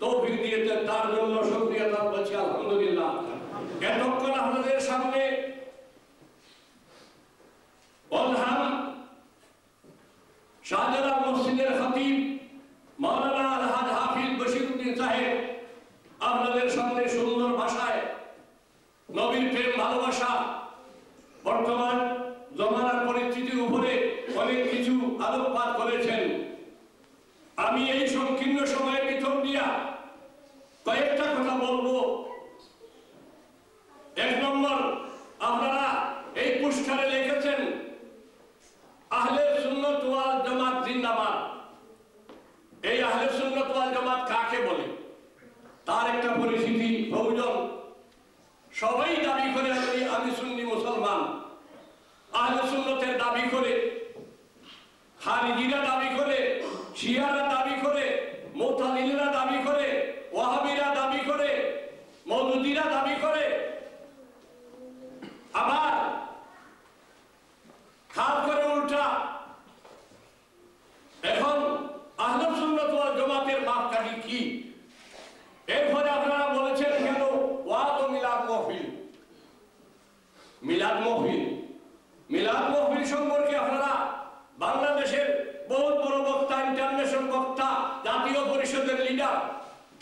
তৌফিক দিয়েছেন তার জন্য শুক্রিয়া তার বলছি আলহামদুলিল্লাহ। এতক্ষণ আপনাদের সামনে বলহাম শাহজালাল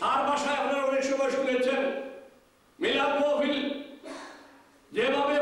তার বাসায় আপনারা অনেক সময় শুনেছেন। মিলাদ মহফিল যেভাবে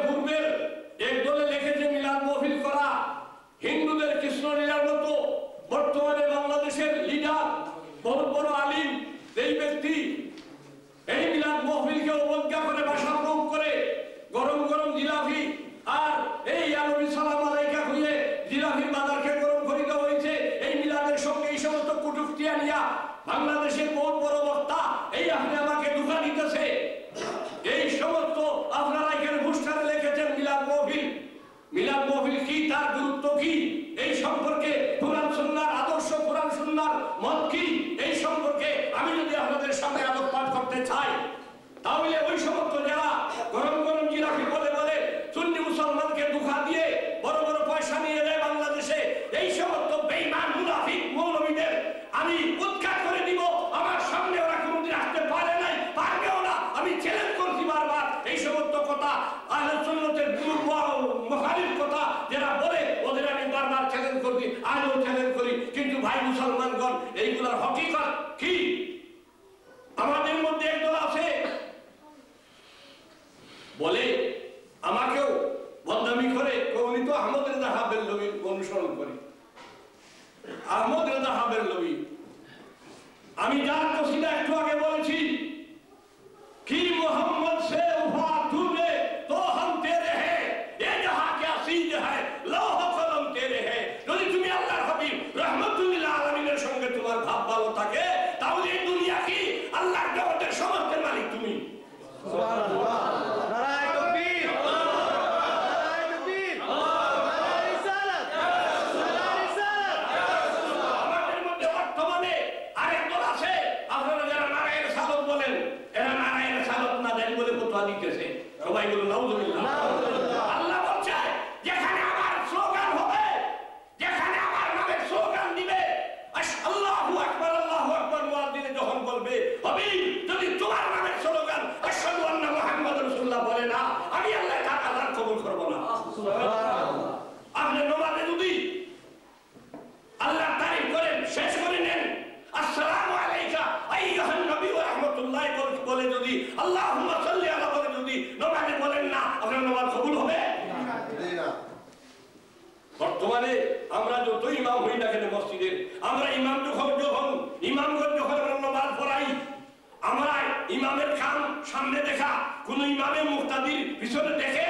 ইমামের খান সামনে দেখা। কোন ইমামে মুক্তাদির পিছনে দেখে?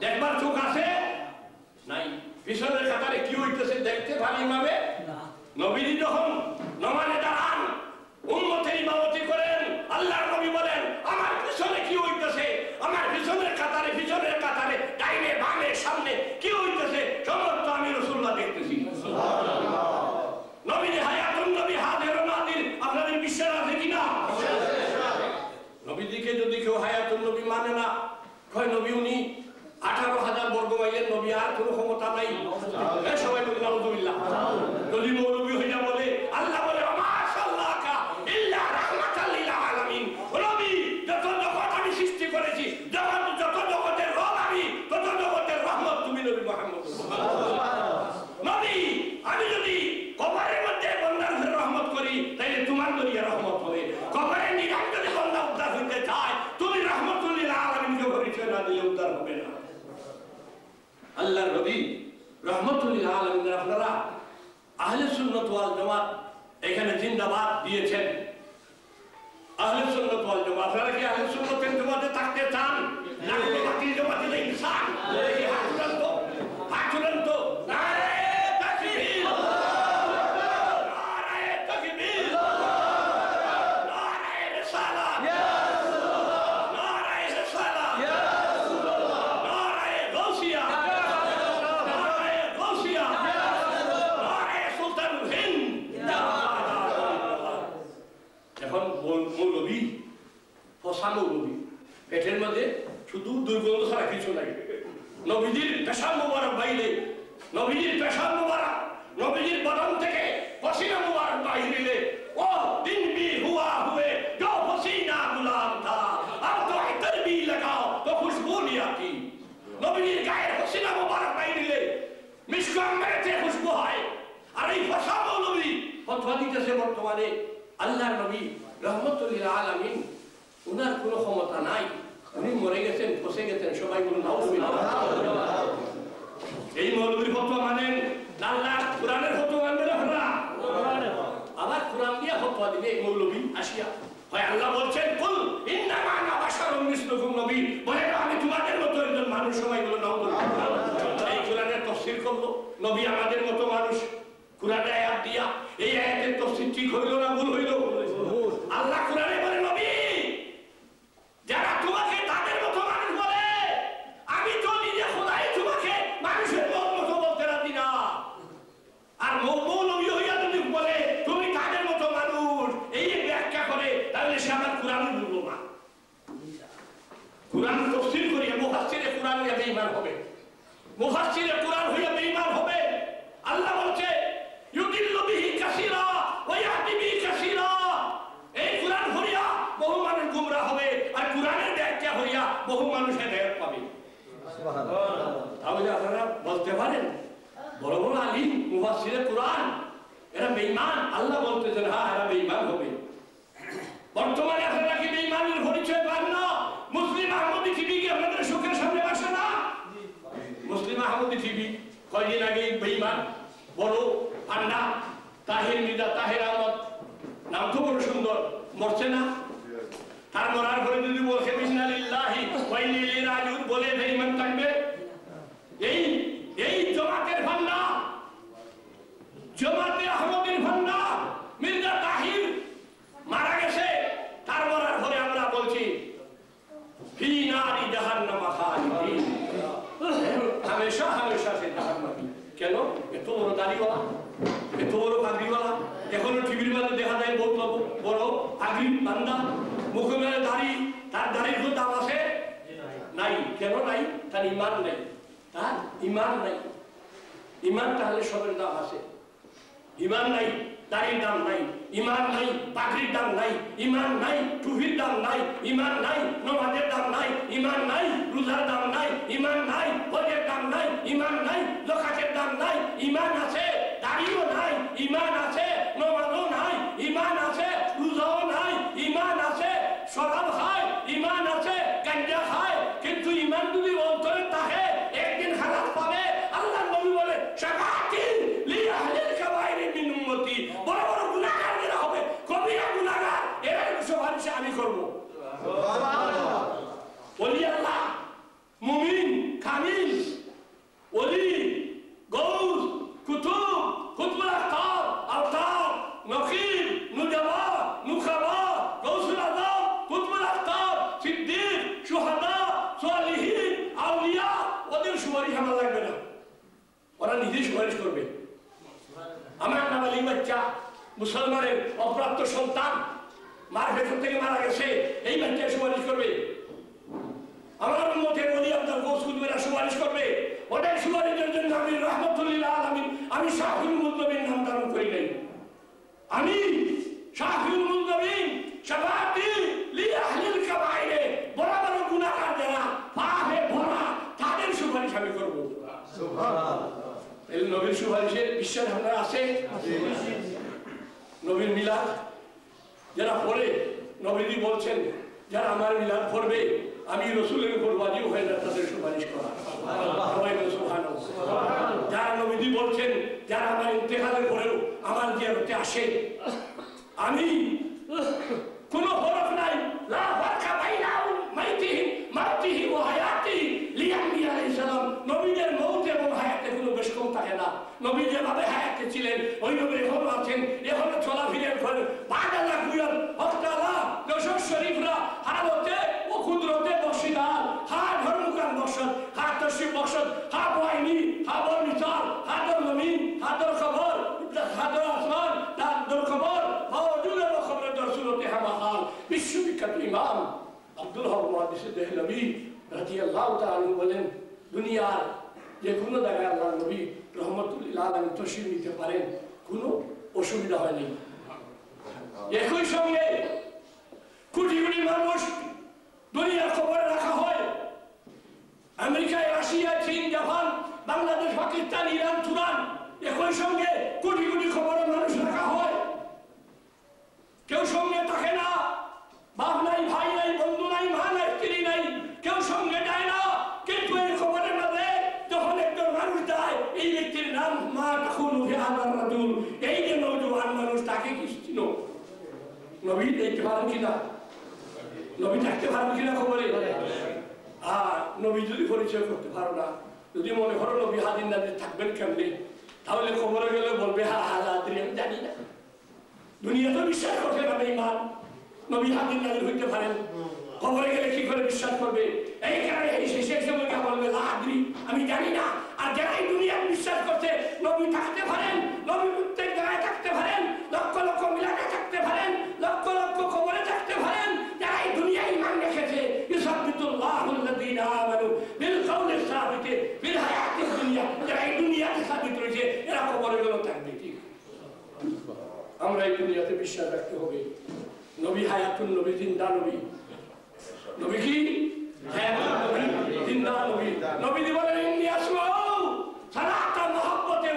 দেখবার চোখ আছে? নাই। পিছনের কাতারে কি হইতেছে দেখতে পারি ইমামে? নবীন নমানে দাঁড়া ওয়াল জামাত এখানে জিন্দাবাদ দিয়েছেন। আহলে সুন্নত ওয়াল জামাত, আপনারা কি আহলে সুন্নতের জামাতে থাকতে চান? না। মুফাসসিরে কোরআন, এরা বেঈমান। আল্লাহ বলতেছেন হ্যাঁ এরা বেঈমান হবে। বর্তমানে আপনারা কি বেঈমানের পরিচয় পান না। মুসলিম আহমদি টিভি কি আপনাদের সুখের সামনে আসে না? মুসলিম আহমদি টিভি কয়দিন আগে বেঈমান, বড় পান্ডা, তাহির মির্জা, তাহির আহমদ। নাম তো বড় সুন্দর, মরছে না? তার মরার পরে যদি বলছে বিসমিল্লাহি ওয়া ইন্না ইলাইহি রাজিউন বলে বেঈমান থাকবে এই এই জমাতের ভান্ডা জমাতে আহমদের ভান্ডা মির্জা তাহির মারা গেছে তার মরার পরে আমরা বলছি ফি নারি জাহান্নাম খালিদিন হামেশা হামেশা সে জাহান্নামী কেন এত বড় দাড়িওয়ালা এত বড় পাগড়িওয়ালা এখনও টিভির মধ্যে দেখা যায় বহুত লোক বড় পাগড়ি বান্দা মুখে মেলে দাড়ি তার দাড়ির কোনো দাম আছে নাই কেন নাই তার ইমান নাই তার ইমান নাই ইমান তাহলে সবের দাম আছে ইমান নাই দাড়ির দাম নাই ইমান নাই পাগড়ির দাম নাই ইমান নাই টুপির দাম নাই ইমান নাই নমাজের দাম নাই ইমান নাই রোজার দাম নাই ইমান নাই হজের দাম নাই ইমান নাই লোকাচের দাম নাই ইমান আছে দাড়িও নাই ইমান আছে নমাজও নাই ইমান আছে রোজাও নাই ইমান আছে শরাব খায় ইমান আছে গাঞ্জা খায় কিন্তু ইমান যদি অন্তরে থাকে একদিন খারাপ পাবে আল্লাহ নবী বলে শাফাতিন লি আহলিল কাবাইরি মিন উম্মতি বড় বড় গুনাহগাররা হবে কবিরা গুনাহগার এরা সুপারিশ আমি করব ওলি আল্লাহ মুমিন কামিল ওলি গৌস কুতুব, কুতুবুল আখতার আওতার নকিব নুজাবা নুখাবা গৌসুল আজম, কুতুবুল আখতার, সিদ্দিক শুহাদা সালিহিন আউলিয়া, ওদের সুপারিশ আমার লাগবে না। ওরা নিজে সুপারিশ করবে। আমার নাবালিক বাচ্চা, মুসলমানের অপ্রাপ্ত সন্তান, মার ভেতর থেকে মারা গেছে, এই বাচ্চা সুপারিশ করবে। আমার মতে বলি আপনার গোসকুলবেরা সুপারিশ করবে। ওদের সুপারিশের জন্য আমি রহমতুল্লাহ আলমিন আমি শাহুল মুদ্দবিন নাম ধারণ করি নাই। আমি শাহুল মুদ্দবিন শাফাতি লি আহলিল কাবাইরে বড় বড় গুনাহগার যারা পাপে ভরা তাদের সুপারিশ আমি করব। এই নবীর সুপারিশের বিশ্বাস আপনার আছে। নবীর মিলাদ যারা পড়ে নবীজি বলছেন যারা আমার মিলাদ পড়বে আমি রসুলের উপর ওয়াজিব হয়ে না তাদের সুপারিশ করা। যারা বলছেন যারা আমার ইন্তেকালের পরেও আমার জিয়ারতে আসে আমি কোন নাই। লা ফারকা বাইনা মাইতিহি মাইতিহি ওয়া হায়াতিহি লিয়াম্বি আলাইহিস সালাম। নবীদের মৌত এবং হায়াতে কোনো বেশ কম থাকে না। নবী যেভাবে হায়াতে ছিলেন ওই নবী এখনও আছেন এখনও চলাফিরের ফলে দশর শরীফরা ও কুদরতে হা ধর্মকান বসত হা তশরিফ বসত হা বয়নি হা বল মিসাল হা দর জমিন, হা দর খবর হা দর আসমান তার দর খবর বাওজুদ খবরের দর সুরতে হামা হাল বিশ্ববিখ্যাত ইমাম আব্দুল হক মহাদিস দেহলবি রাদিয়াল্লাহু তাআলা বলেন, দুনিয়ার যে কোনো জায়গায় আল্লাহ নবী রহমতুল্লাহ আলম তসির নিতে পারেন, কোনো অসুবিধা হয়নি। একই সঙ্গে কোটি কোটি মানুষ দুনিয়ার খবরে রাখা হয়। আমেরিকায় রাশিয়া, চীন, Japan, Bangladesh, Pakistan, Iran Turan একই সঙ্গে কোটি কোটি খবরের মানুষ রাখা হয়। কেউ সঙ্গে থাকে না, বাপ নাই, ভাই নাই, বন্ধু নাই, মা নাই, স্ত্রী নাই, কেউ সঙ্গে যায় না। কিন্তু এই খবরের মাঝে যখন একজন মানুষ যায়, এই ব্যক্তির নাম মা উঠে আনার রাজুল। এই যে নৌজওয়ান মানুষ, তাকে কি ছিল নবী দেখতে পারেন কিনা? নবী থাকতে পারব কিনা খবরে? আর নবী যদি পরিচয় করতে পারো না, যদি মনে করো নবী হাদিন নাদির থাকবেন কেমনে? তাহলে খবরে গেলে বলবে, হা হা রাত্রি আমি জানি না। দুনিয়া তো বিশ্বাস করতে পারবে ইমান নবী হাদিন নাদির হইতে পারেন, খবরে গেলে কি করে বিশ্বাস করবে? এই কারণে এই সময় কে বলবে লা আদ্রি আমি জানি না। আর দুনিয়া বিশ্বাস করছে, নবী থাকতে পারেন, নবী প্রত্যেক জায়গায় থাকতে পারেন, লক্ষ লক্ষ মিলানে থাকতে পারেন লক্ষ লক্ষ খবরে থাকতে পারেন যারা এই দুনিয়ায় ইমান রেখেছে ইসাবিতুল্লাহুল্লাযীনা আমানু বিল কাউলি সাবিতে ফিল হায়াতিদ দুনিয়া যারা এই দুনিয়াতে সাবিত রয়েছে এরা খবরে গেল থাকবে ঠিক আমরা এই দুনিয়াতে বিশ্বাস রাখতে হবে। নবী হায়াতুন নবী, জিন্দা নবী। নবী কি? জিন্দা নবী। নবী মুহাব্বতে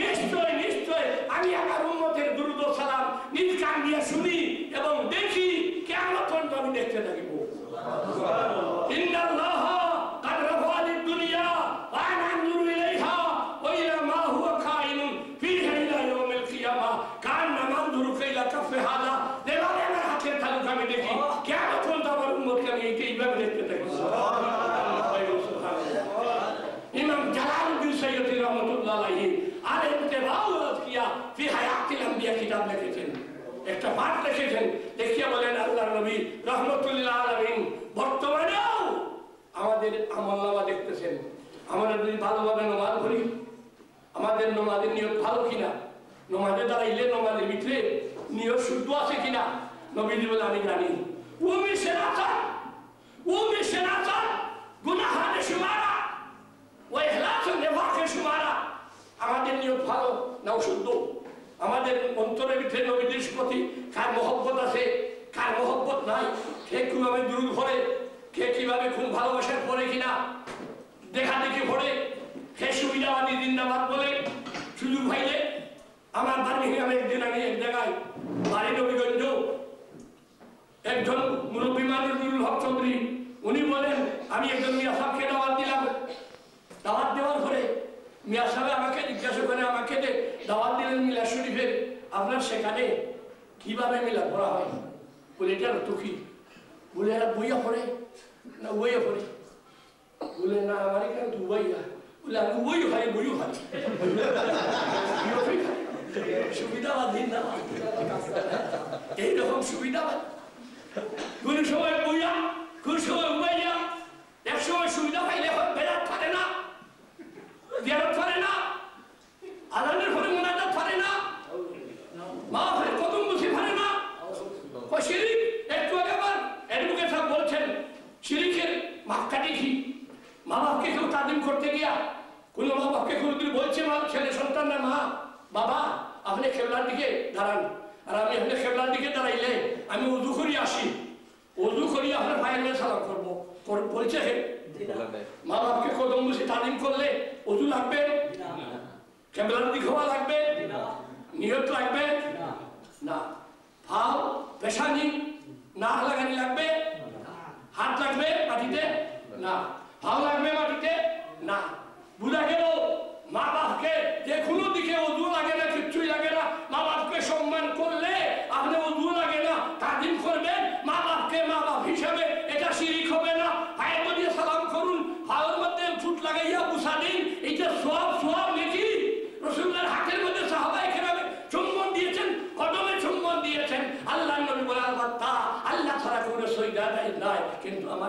নিশ্চয় নিশ্চয়, আমি আমার উম্মতের দ্রুত সালাম নিজ কান দিয়ে শুনি। দিলেন মিলা শরীফের আপনার সেখানে কীভাবে মিলা হয়? বলে এটা বলে এরা পড়ে। না পড়ে। বলে, না, আমার এখানে বলে, আমি হয় হয় না? এইরকম সুবিধাবাদ। কোন সময় বইয়া, কোন সময় বইয়া এক সময় সুবিধা পাইলে বেড়াত পারে না, জিয়ারত পারে না। আদানের পরে মোনাজাত পারে না মা ভাই কদম বসে পারে না? ও শিরিক একটু আগে আবার অ্যাডভোকেট সাহেব বলছেন শিরিকের মাপকাঠি কি মা বাপকে কেউ তালিম করতে গিয়া কোন মা বাপকে কোনোদিন বলছে মা ছেলে সন্তান না মা? বাবা আপনি খেবলার দিকে দাঁড়ান। আর আমি আপনি খেবলার দিকে দাঁড়াইলে আমি উজু করি আসি। উজু করি আপনার ভাইয়ের সালাম করব। কর- বলছে মা বাপকে কদম বসে তালিম করলে উজু লাগবে? খেবলার দিকে হওয়া লাগবে? নিয়ত লাগবে? না। ফাও পেশানি নাক লাগানি লাগবে? হাত লাগবে মাটিতে? না। ফাও লাগবে মাটিতে? না। বুঝা গেল? মা বাপকে যে কোনো দিকে উজু লাগে না কিচ্ছুই লাগে না। মা বাপকে সম্মান করলে আপনি উজু লাগে না তাজিম করবেন। মা বাপকে মা বাপ হিসাবে এটা শিরিক হবে না। পায়ে দিয়ে সালাম করুন। ফাওয়ার মধ্যে ফুট লাগাইয়া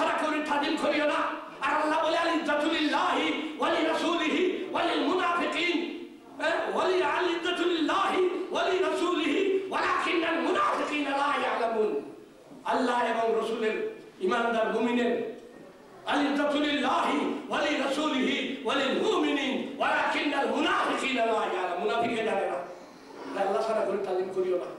হয় আল্লাহ ছাড়া করে তাদিম করিও না আর আল্লাহ বলে আলী জাতুলিল্লাহি ওয়ালি রাসূলিহি ওয়ালিল মুনাফিকিন হ্যাঁ? ওয়ালি আলী জাতুলিল্লাহি ওয়ালি রাসূলিহি ওয়ালাকিন্নাল মুনাফিকিনা লা ইয়ালামুন আল্লাহ এবং রসুলের ইমানদার মুমিনের আলিল্লাহি ওয়ালি রাসূলিহি ওয়ালিল মুমিনিন ওয়ালাকিন্নাল মুনাফিকিনা লা ইয়ালামুন মুনাফিকে জানে না তাই আল্লাহ ছাড়া করে তালিম করিও না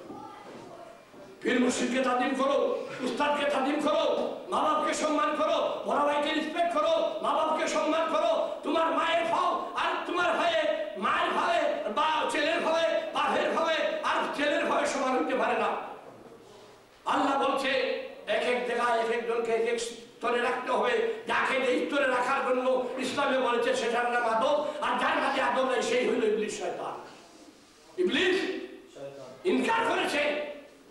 পীর মুর্শিদকে তালিম করো উস্তাদকে তালিম করো মা বাপকে সম্মান করো বড় ভাইকে রেসপেক্ট করো মা বাপকে সম্মান করো তোমার মায়ের ভাও আর তোমার ভাইয়ে মায়ের ভাবে বা ছেলের ভাবে বাপের ভাবে আর ছেলের ভাবে সমান হইতে পারে না। আল্লাহ বলছে এক এক জায়গায় এক একজনকে এক এক স্তরে রাখতে হবে যাকে এই স্তরে রাখার জন্য ইসলামে বলেছে সেটার নাম আদব আর যার হাতে আদব নেই সেই হইল ইবলিশ শয়তান। ইবলিশ? ইনকার করেছে।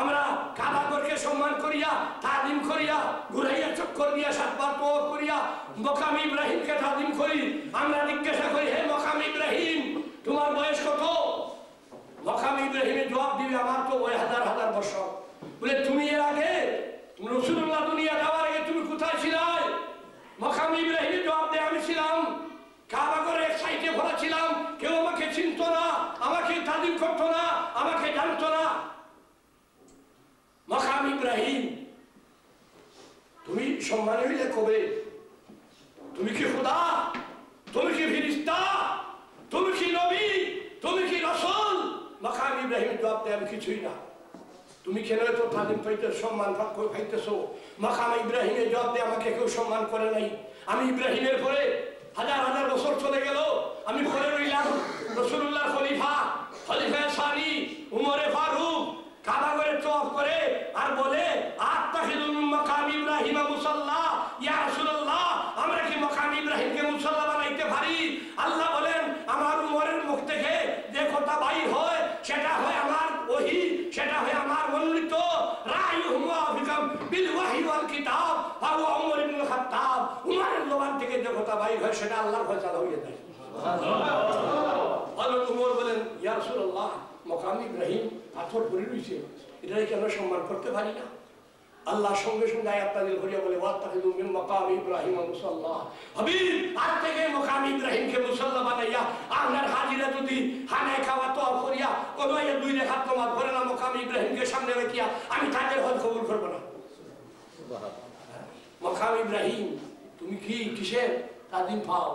আমরা কাবা করকে সম্মান করিয়া তাজিম করিয়া, ঘুরাইয়া চক্কর দিয়া সাতবার পর করিয়া মকাম ইব্রাহিমকে তাজিম করি। আমরা জিজ্ঞাসা করি, হে মকাম ইব্রাহিম, তোমার বয়স কত? মকাম ইব্রাহিমের জবাব দিবে, আমার তো ওই হাজার হাজার বছর। বলে, তুমি এর আগে রসুল্লাহ দুনিয়া যাওয়ার আগে তুমি কোথায় ছিলে মকাম ইব্রাহিমের জবাব দেয়, আমি ছিলাম কাবা করে এক সাইডে ভরা ছিলাম কেউ আমাকে চিনত না আমাকে তালিম করতো না আমাকে জানতো না মকাম ইব্রাহিম। তুমি সম্মান হইলে কবে? তুমি কি খুদা? তুমি কি ফিরিস্তা? তুমি কি নবী? তুমি কি রসুল? মাকাম ইব্রাহিম জবাব দেয় আমি কিছুই না। তুমি কেন এত তালিম পাইতে সম্মান পাইতেছো মাকাম ইব্রাহিমের জবাব দিয়ে আমাকে কেউ সম্মান করে নাই। আমি ইব্রাহিমের পরে হাজার হাজার বছর চলে গেল। আমি ঘরে রইলাম। রসুল্লাহ খলিফা খলিফা সানি, উমরে ফারুক কাবা করে তওয়াফ করে আর বলে মাকাম ইব্রাহিম মুসাল্লা ইয়া রাসূলুল্লাহ আমরা কি মাকাম ইব্রাহিমকে মুসাল্লা বানাইতে পারি? আল্লাহ বলেন আমার উমরের মুখ থেকে যে কথা বাইর হয় সেটা হয় আমার ওহি সেটা হয় আমার মনোনীত। রায়ুহুম ওয়াফিকাম বিল ওয়াহি ওয়াল কিতাব ফাহু উমর ইবনে খাত্তাব। উমরের জবান থেকে যে কথা বাইর হয় সেটা আল্লাহর ফয়সালা হয়ে যায়। হযরত উমর বলেন ইয়া রাসূলুল্লাহ মকাম ইব্রাহিম পাথর পড়ে রইছে। এটা কেন সম্মান করতে পারি না। আল্লাহ সঙ্গে সঙ্গে আয়াত করিয়া বলে ওয়াত্তাখিযু মিন মাকাম ইব্রাহিম মুসাল্লা। হাবিব আজ থেকে মাকাম ইব্রাহিমকে মুসাল্লা বানাইয়া আপনার হাজিরা যদি হানায় খাওয়া তো করিয়া কোন দুই রেখাত নামাজ পড়ে না মাকাম ইব্রাহিমকে সামনে রেখিয়া আমি তাদের হজ কবুল করব না। মাকাম ইব্রাহিম তুমি কি কিসের? তাদিন পাও।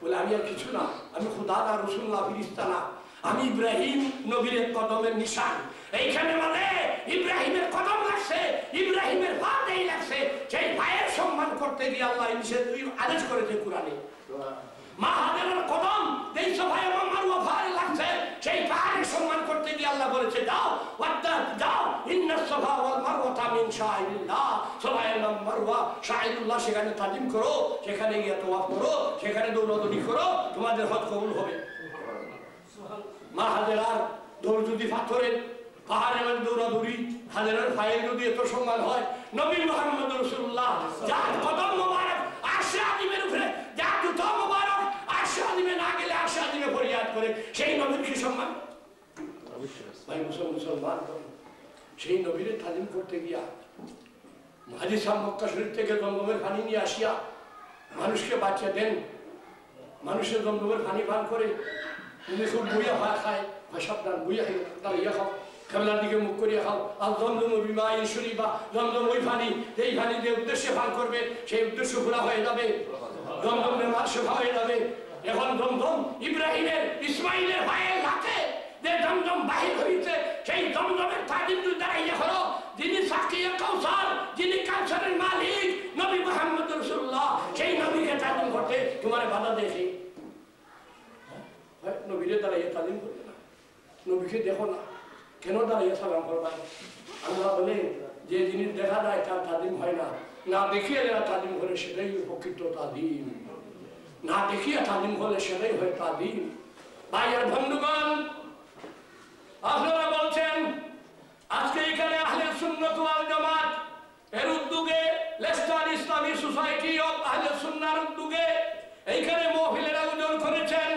বলে আমি আর কিছু না। আমি খুদা না রসুল্লাহ ফিরিস্তা না। আমি ইব্রাহিম নবীর কদমের নিশান। এইখানে মানে ইব্রাহিমের কদম লাগছে, ইব্রাহিমের পা দেই লাগছে। সেই ভাইয়ের সম্মান করতে গিয়ে আল্লাহ নিষেধ আদেশ করেছে কোরআনে। কদম ভাই আমার মারুয়া ভাই লাগছে। সেই পাহাড়ের সম্মান করতে গিয়ে আল্লাহ বলেছে যাও ওয়াদ্দা যাও ইন্না সফা ওয়াল মারওয়াতা মিন শাইরিল্লাহ শাইরুল্লাহ সেখানে তাজিম করো, সেখানে গিয়ে তোয়াফ করো, সেখানে দৌড়দৌড়ি করো, তোমাদের হজ কবুল হবে। মা হাজেরার দৌড় যদি পাথরের পাহাড়ের দৌড়াদৌড়ি, হাজেরার ফাইল যদি এত সম্মান হয়, নবী মোহাম্মদ রসুল্লাহ যার কদম মোবারক আশা দিবের উপরে যার দুটো মোবারক আশা দিবে না গেলে আশা দিবে ফরিয়াদ করে, সেই নবীর কি সম্মান? ভাই মুসলমান, সেই নবীরে তালিম করতে গিয়া হাজি সাহ শরীফ থেকে দমদমের পানি নিয়ে আসিয়া, মানুষকে বাচ্চা দেন, মানুষের দমদমের পানি পান করে খাও খেলার দিকে মুখ করিয়া খাও আর দমদম বিমা ঈশ্বরী বা দমদম ওই পানি এই পানি যে উদ্দেশ্যে পান করবে সেই উদ্দেশ্য পুরা হয়ে যাবে দমদম নেমার সেবা হয়ে যাবে এখন দমদম ইব্রাহিমের ইসমাইলের ভাইয়ের লাখে যে দমদম বাহির হইতে সেই দমদমের তুই দাঁড়াইয়া হলো যিনি সাকিয়া কাউসার যিনি কাউসারের মালিক নবী মোহাম্মদ রসুল্লাহ সেই নবীকে তালিম করতে তোমার বাধা দেখে হয়, নবীরে দাঁড়াইয়া তালিম করবে না। নবীকে দেখো না। কেন দাঁড়াইয়া সালাম করবা আল্লাহ বলে যে জিনিস দেখা যায় তার তালিম হয় না। না দেখিয়ে যারা তালিম করে সেটাই প্রকৃত তালিম। না দেখিয়ে তালিম হলে সেটাই হয় তালিম। ভাইয়ের বন্ধুগণ, আপনারা বলছেন, আজকে এখানে আহলে সুন্নত ওয়াল জামাত এর উদ্যোগে লেস্টার ইসলামী সোসাইটি অফ আহলে সুন্নাহর উদ্যোগে এইখানে মহিলারা আয়োজন করেছেন।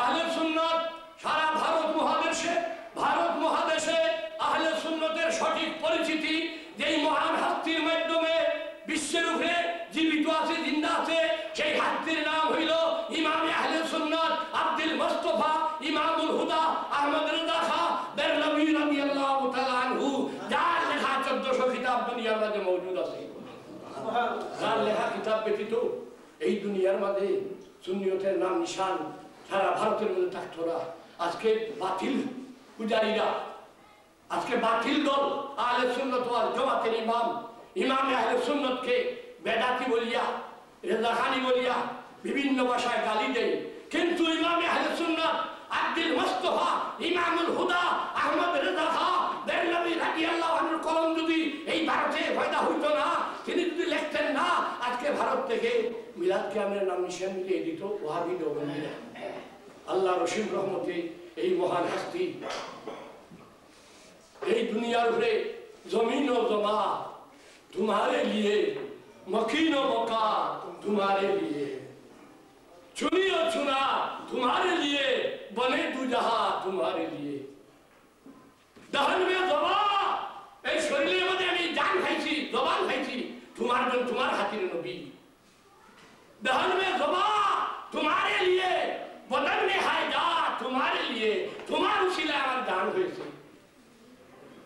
আহলে সুন্নত সারা ভারত মহাদেশে ভারত মহাদেশে আহলে সুন্নতের সঠিক পরিচিতি যেই মহান হাস্তির মাধ্যমে বিশ্বের উপরে জীবিত আছে জিন্দা আছে সেই হাস্তির নাম হইল ইমামে আহলে সুন্নত আব্দুল মুস্তফা ইমামুল হুদা আহমদ রেজা খা বেরলভী রাদিয়াল্লাহু তাআলা আনহু যার লেখা 1400 কিতাব দুনিয়ার মাঝে মজুদ আছে। যার লেখা কিতাব ব্যতীত এই দুনিয়ার মাঝে সুন্নিয়তের নাম নিশান সারা ভারতের মধ্যে থাকতো না। আজকে বাতিল পূজারীরা, আজকে বাতিল দল, আহলে সুন্নত ওয়াল জামাতের ইমাম ইমাম আহলে সুন্নতকে বেদাতি বলিয়া রেজাখানি বলিয়া বিভিন্ন ভাষায় গালি দেয়। কিন্তু ইমাম আহলে সুন্নত আব্দুল মুস্তফা, ইমামুল হুদা, আহমদ রেজা খা বেরলভী রাদিয়াল্লাহু আনহুর কলম যদি এই ভারতে পয়দা হইতো না, তিনি যদি লিখতেন না, আজকে ভারত থেকে মিলাদ কিয়ামের নাম নিশান মিলিয়ে দিত ওয়াহাবি দেওবন্দিরা। আল্লাহ রসিম রহমতে এই মহান হাস্তি এই দুনিয়ার উপরে জমিন ও জমা तुम्हारे लिए मकीन व मका तुम्हारे लिए चुनी और चुना तुम्हारे लिए बने दू जहा तुम्हारे लिए দহন মে জবা এই শরীরের মধ্যে আমি জান খাইছি জবান খাইছি তোমার জন্য তোমার হাতির নবী दहन में जबा तुम्हारे लिए बदन में हायदा तुम्हारे लिए तुम्हारे उसीले আমার জান হয়েছে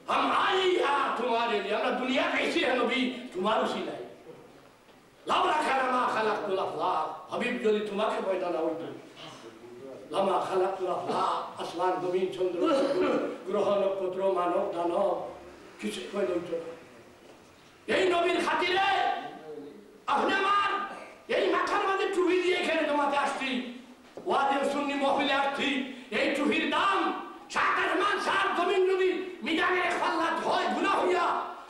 हम आए यहाँ तुम्हारे लिए আমরা दुनिया कैसी है नबी तुम्हारे उसीले লাউলা খালামা খালাকুল আফলাক হাবিব যদি তোমাকে পয়দা না হইতো লামা খালাকুল আফলাক আসমান জমিন চন্দ্র সূর্য, গ্রহ নক্ষত্র মানব দানব কিছু পয়দা হইতো না এই নবীর খাতিরে আপনি আমার এই মাথার মধ্যে টুপি দিয়ে এখানে জমাতে আসছি ওয়াদের সুন্নি মহলে আসছি। এই টুপির দাম সাত আসমান সাত জমিন যদি মিজানের ফাল্লাত হয় গুণা হইয়া,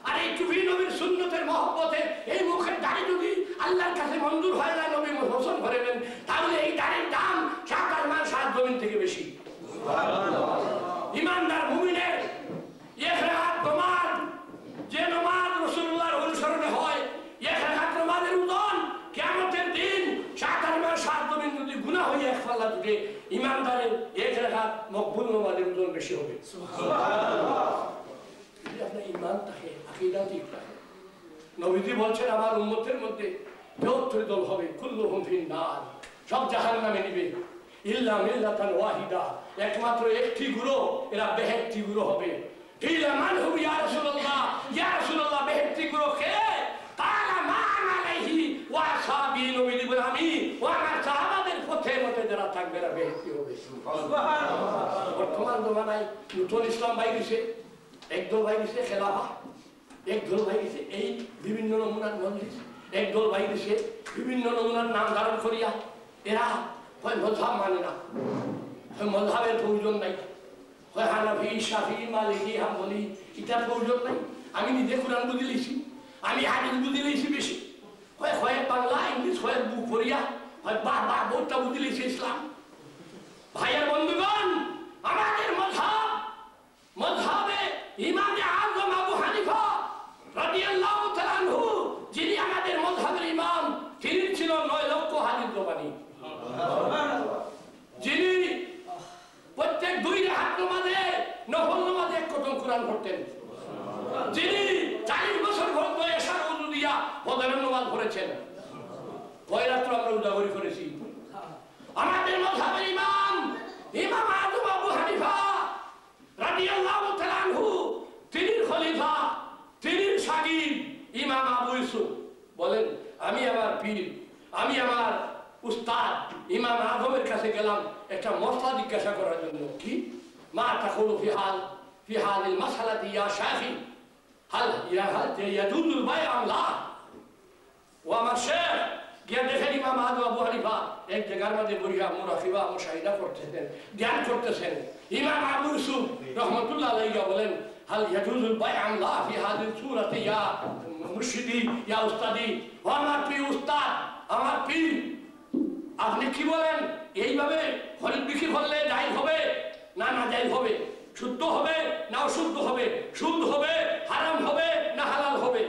আর এই টুপি নবীর সুন্নতের মহব্বতে এই মুখের দাড়ি যদি আল্লাহর কাছে মঞ্জুর হয় না, নবী হোসন করে নেন, তাহলে এই দাড়ির দাম সাত আসমান সাত জমিন থেকে বেশি। ইমানদার মুমিনের এক তোমার যে নমাজ রসুল্লাহর অনুসরণে হয় এক রাত নমাজের ওজন কেমতের দিন সাত আট মাস সাত জমিন যদি পাল্লা দুটে ইমানদারের এক রাত মকবুল নমাজের ওজন বেশি হবে। যদি আপনার ইমান থাকে আকিদা ঠিক থাকে নবীজি বলছেন আমার উম্মতের মধ্যে বৃহত্তর দল হবে কুল্লু হুমফিন নার সব জাহান নামে নিবে। ইল্লা মিল্লাতান ওয়াহিদা একমাত্র একটি গুরু এরা বেহেকটি গুরু হবে। কিলা মান হুম ইয়া রাসূলুল্লাহ ইয়া রাসূলুল্লাহ বেহেকটি গুরু কে? কালা মা আনা আলাইহি ওয়া সাহাবী নবী বলে আমি ওয়া আমার সাহাবাদের পথে যারা থাকবে বেহেকটি হবে। বর্তমান জমানায় নতুন ইসলাম বাইরেছে একদল বাইরেছে খেলাফা এক দল বাইরেছে এই বিভিন্ন নমুনার মন্দির এক দল বাইরেছে বিভিন্ন নমুনার নাম ধারণ করিয়া এরা হয় মজাব মানে না হয় মজাবের প্রয়োজন নাই। হয় হানাফি মালিকি হাম্বলি প্রয়োজন নাই। আমি নিজে কোরআন বুঝি লিখছি আমি হাদিস বুঝি লিখছি বেশি। হয় হয় বাংলা ইংলিশ হয় বুক করিয়া হয় বা বা বহুতটা ইসলাম ভাইয়ের বন্ধুগণ আমাদের মজহাব মজহাবে ইমামে আজম আবু হানিফা রাদিয়াল্লাহু যিনি আমাদের মজহাবের ইমাম তিনি ছিল নয় লক্ষ হাদিস যিনি প্রত্যেক দুই হাত নমাজে নফল নমাজে এক কদম কোরআন পড়তেন। যিনি চালিশ বছর ভোট বয়সা উজু দিয়া বদরের নমাজ পড়েছেন। কয় রাত্র আমরা উদাহরণ করেছি। আমাদের মজাবের ইমাম ইমাম আজম আবু হানিফা রাদিয়াল্লাহু তাআলা আনহু তিনি খলিফা তিনি শাগিদ ইমাম আবু ইউসুফ। বলেন, আমি আমার পীর, আমি আমার উস্তাদ ইমাম আজমের কাছে গেলাম একটা মশলা জিজ্ঞাসা করার জন্য। কি? মা তাকুলু ফি হাল, ফি হালিল মাসালাতি ইয়া শাফি ইয়াজুজুল বাইআ আম লা। ও আমার শেখ গিয়া দেখেন ইমাম আদম আবু হানিফা। এক জায়গার মধ্যে বরিয়া মুরাফিবা মুশাহিদা করতেছেন, ধ্যান করতেছেন। ইমাম আবু ইউসুফ রহমতুল্লাহ আলাইহি বলেন, হাল ইয়াজুজুল বাইআ লা ফি হাদিল সূরাতি ইয়া মুর্শিদি, ইয়া উস্তাদি, ও আমার প্রিয় উস্তাদ, আমার পীর, আপনি কি বলেন? এইভাবে খরিদ বিক্রি করলে যাই হবে না না যাই হবে? শুদ্ধ হবে না অশুদ্ধ হবে? শুদ্ধ হবে, হারাম হবে না হালাল হবে?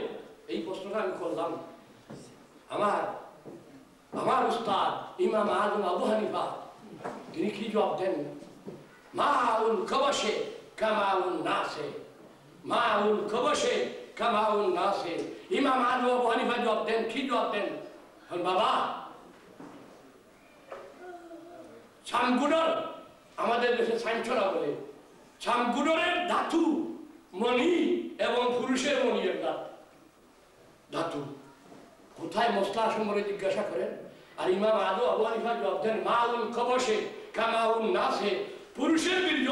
এই প্রশ্নটা আমি করলাম। আমার আমার উস্তাদ, ইমাম আজম আবু হানিফা, তিনি কি জবাব দেন? মাউল কবশে কামাউল নাসে। মাউল কবশে কামাউল নাসে। ইমাম আবু হানিফা জবাব দেন, কি জবাব দেন? বাবা, ছামগুডর, আমাদের দেশে সাইন্সরা বলে, ছামগুডরের ধাতু মণি এবং পুরুষের মণির ধাতু। কোথায় মশলা সম্পর্কে জিজ্ঞাসা করেন? আর ইমাম আদো আবু হানিফা জবাব দেন, মাউল কবশে কামাউল নাসে। পুরুষের বীর্য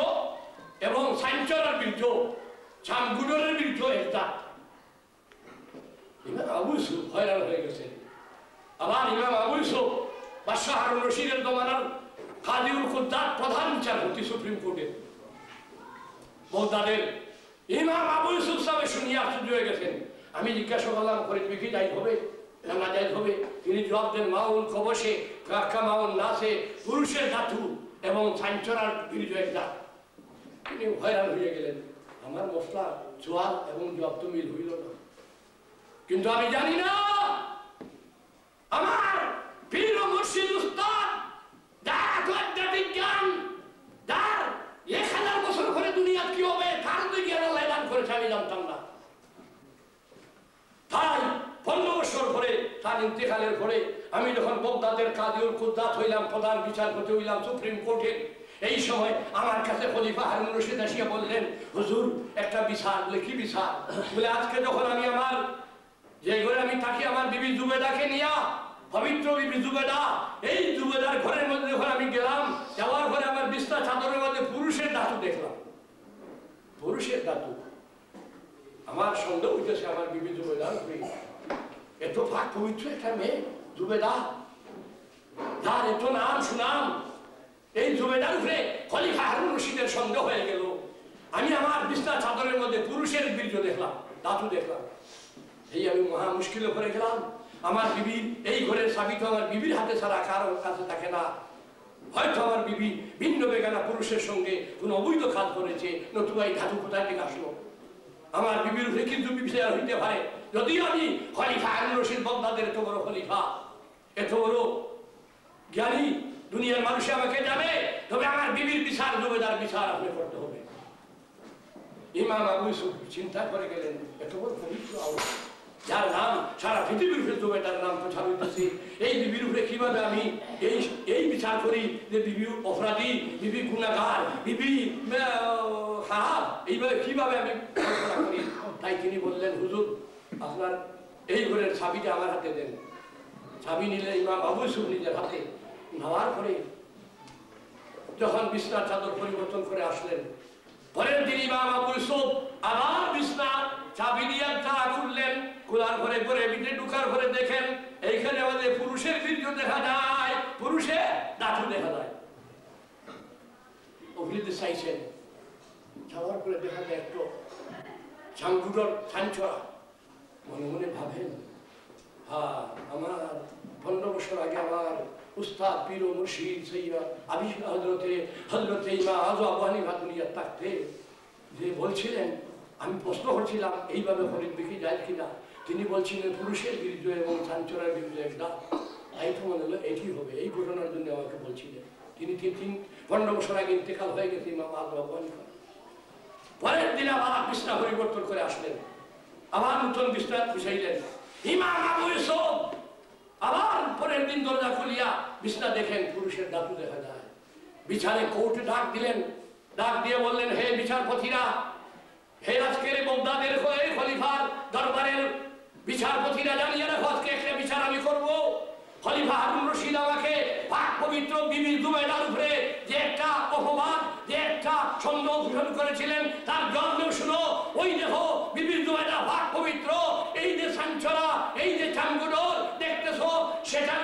এবং সাইন্সরার বীর্য, ছামগুডরের বীর্য এক দাঁত ইমাম আবু ইউসুফ হয়রান হয়ে গেছেন। আবার ইমাম আবু ইউসুফ বাদশাহ হারুন রশিদের জমানার কাদিউল কুদ্দাত প্রধান বিচারপতি সুপ্রিম কোর্টের বগদাদের ইমাম আবু ইউসুফ সাহেব শুনিয়ে আশ্চর্য হয়ে গেছেন। আমি জিজ্ঞাসা করলাম করে বিক্রি যাই হবে? না না হবে তিনি জবাব দেন মাউল কবসে কাকা মাউল নাসে পুরুষের ধাতু এবং সাঞ্চরার বীর্যের দাঁত। তিনি হয়রান হয়ে গেলেন। আমার মশলা, জোয়াল এবং জব তো মিল হইল না। কিন্তু আমি জানি না, আমার পীর মুর্শিদ উস্তাদ, যার এক হাজার বছর পরে দুনিয়া কি হবে, তার দুই জ্ঞান আল্লাহ জানতাম না। তাই পনেরো বছর পরে তার ইন্তেকালের পরে আমি যখন বগদাদের কাদিউল কুদ্দাত হইলাম, প্রধান বিচারপতি হইলাম, সুপ্রিম কোর্টে, এই সময় আমার কাছে খলিফা হারুন রশিদ আসিয়া বললেন, হুজুর, একটা বিচার, বলে, কি বিচার বলে, আজকে যখন আমি আমার, যে ঘরে আমি থাকি, আমার বিবি জুবেদাকে নিয়া, পবিত্র বিবি জুবেদা, এই জুবেদার ঘরের মধ্যে যখন আমি গেলাম যাওয়ার পরে আমার বিস্তার চাদরের মধ্যে পুরুষের ধাতু দেখলাম পুরুষের ধাতু আমার সন্দেহ হইতেছে, আমার বিবি জুবেদার। এত পাক পবিত্র একটা মেয়ে, জুবেদা। যার এত নাম সুনাম, এই জুবেদার উপরে খলিফা হারুন রশিদের সন্দেহ হয়ে গেল। আমি আমার বিস্তার চাদরের মধ্যে পুরুষের বীর্য দেখলাম ধাতু দেখলাম। এই আমি মহা মুশকিলে পড়ে গেলাম। আমার বিবি এই ঘরের চাবি তো আমার বিবির হাতে ছাড়া কারও কাছে থাকে না। হয়তো আমার বিবি ভিন্ন বেগানা পুরুষের সঙ্গে কোন অবৈধ কাজ করেছে, নতুবা এই ধাতু কোথায় থেকে আসলো? আমার বিবির উপরে কিন্তু বিচার হইতে পারে। যদিও আমি খলিফা আইন রশিদ বগদাদের এত বড় খলিফা, এত বড় জ্ঞানী, দুনিয়ার মানুষে আমাকে যাবে তবে আমার বিবির বিচার জবেদার বিচার আপনি করতে হবে। ইমাম আবু ইউসুফ চিন্তা করে গেলেন, এত বড় পবিত্র আওয়াজ। যার নাম সারা পৃথিবীর উপরে জবেদার নাম প্রচার হইতেছে এই বিবির উপরে কীভাবে আমি এই এই বিচার করি যে বিবি অপরাধী, বিবি গুণাগার, বিবি খারাপ, এইভাবে কীভাবে আমি তাই তিনি বললেন, হুজুর আপনার এই ঘরের চাবিটা আমার হাতে দেন। চাবি নিলে ইমাম আবু ইউসুফ নিজের হাতে নেওয়ার পরে যখন বিছনার চাদর পরিবর্তন করে আসলেন, পরের দিন ইমাম আবু ইউসুফ আবার বিছনা চাবি দিয়ে চা খুললেন, খোলার ঘরে ঘরে ভিতরে ঢুকার ঘরে দেখেন, এইখানে আমাদের পুরুষের বীর্য দেখা যায়, পুরুষের দাঁতু দেখা যায়। অভিজিৎ চাইছেন, যাওয়ার পরে দেখা যায় একটু চাঙ্গুডর ছাঞ্চরা মনে মনে ভাবেন হ্যাঁ আমার পনেরো বছর আগে আমার উস্তাদ পীর মুর্শিদ সৈয়দ আবি হজরতে হজরতে ইমা আজ আবু হানিফা দুনিয়ার থাকতে যে বলছিলেন, আমি প্রশ্ন করছিলাম, এইভাবে হরিদ বিকি যায় কিনা? তিনি বলছিলেন, পুরুষের বিরুদ্ধে এবং সাঞ্চরার বিরুদ্ধে একটা। তো মনে হলো, এটি হবে। এই ঘটনার জন্য আমাকে বলছিলেন। তিনি তিন পনেরো বছর আগে ইন্তেকাল হয়ে গেছে ইমাম আজ আবু হানিফা পরের দিন আবার বিছনা পরিবর্তন করে আসলেন। আবার নতুন বিস্তার খুশাইলেন। হিমা ইউসুফ আবার পরের দিন দরজা খুলিয়া বিছনা দেখেন পুরুষের দাঁতু দেখা যায়। বিছানে কোর্টে ডাক দিলেন। ডাক দিয়ে বললেন, হে বিচারপতিরা, হে আজকের বগদাদের হয়ে খলিফার দরবারের বিচারপতিরা জানিয়ে রাখো, আজকে একটা বিচার আমি করব। খলিফা হারুন রশিদ আমাকে পাক পবিত্র বিবি দুবাইদার উপরে যে একটা অপবাদ, যে একটা ছন্দ ঘোষণ করেছিলেন, তার জন্ম শুনো, ওই দেখো বিবি দুবাইদা পাক পবিত্র, এই যে সাঞ্চরা, এই যে চাঙ্গুডোর সেটার